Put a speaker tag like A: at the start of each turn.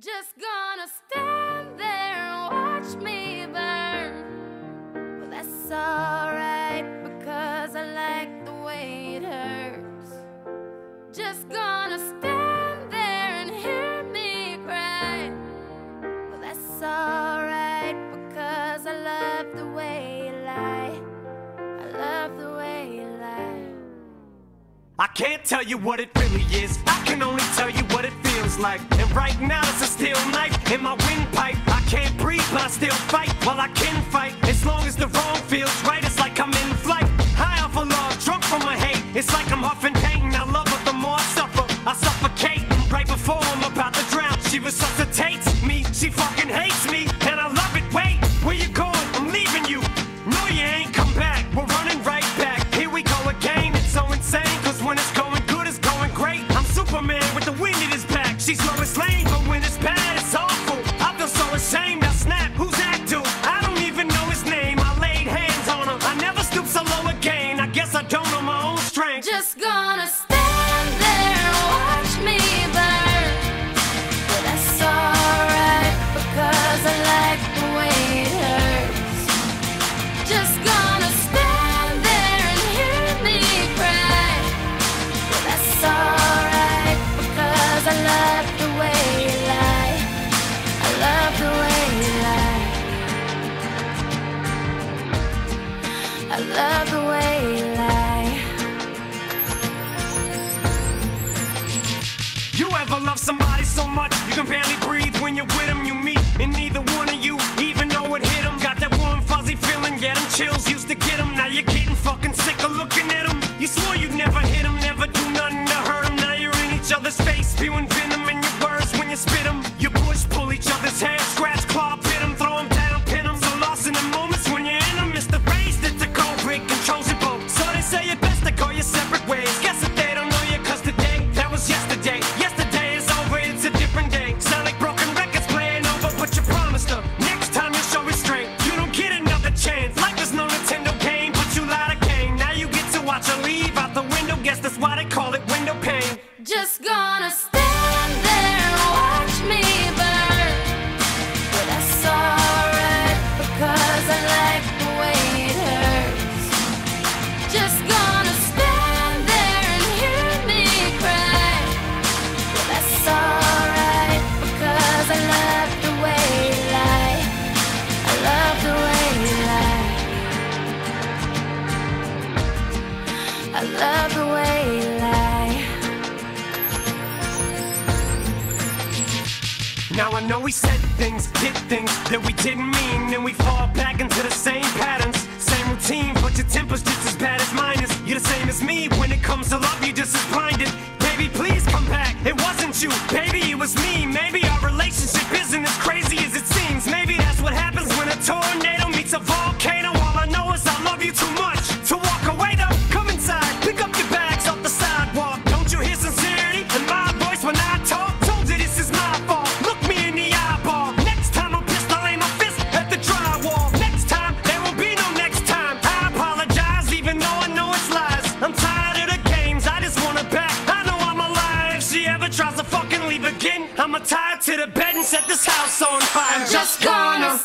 A: Just gonna stand there and watch me burn. Well, that's alright because I like the way it hurts. Just gonna stand there and hear me cry. Well, that's alright because I love the way you lie. I love the way you lie.
B: I can't tell you what it really is, I can only tell you what it feels feels like. And right now, it's a steel knife in my windpipe. I can't breathe, but I still fight while I can She's lowest I
A: love
B: somebody so much you can barely breathe when you're with them? You
A: love the way you lie.
B: Now I know we said things, did things that we didn't mean, and we fall back into the same path I'ma tie to the bed and set this house on fire. I'm just gonna.